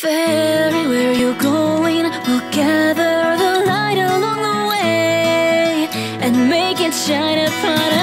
Fairy, where you going? We'll gather the light along the way and make it shine upon us.